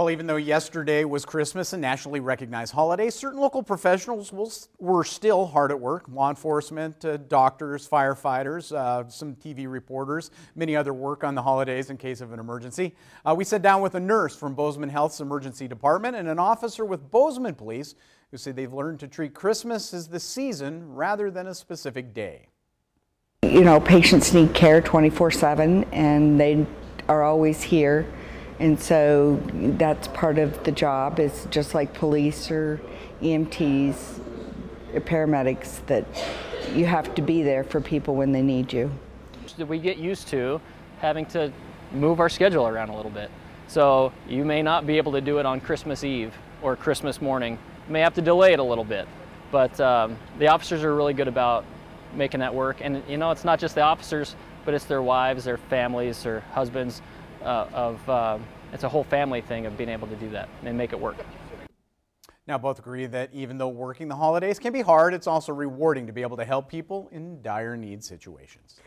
Well, even though yesterday was Christmas and nationally recognized holiday, certain local professionals were still hard at work. Law enforcement, uh, doctors, firefighters, uh, some TV reporters, many other work on the holidays in case of an emergency. Uh, we sat down with a nurse from Bozeman Health's emergency department and an officer with Bozeman Police who say they've learned to treat Christmas as the season rather than a specific day. You know, patients need care 24 7 and they are always here and so that's part of the job is just like police or EMTs, or paramedics that you have to be there for people when they need you. We get used to having to move our schedule around a little bit. So you may not be able to do it on Christmas Eve or Christmas morning. You may have to delay it a little bit. But um, the officers are really good about making that work. And you know, it's not just the officers, but it's their wives, their families, their husbands, uh, of uh, it's a whole family thing of being able to do that and make it work. Now, both agree that even though working the holidays can be hard, it's also rewarding to be able to help people in dire need situations.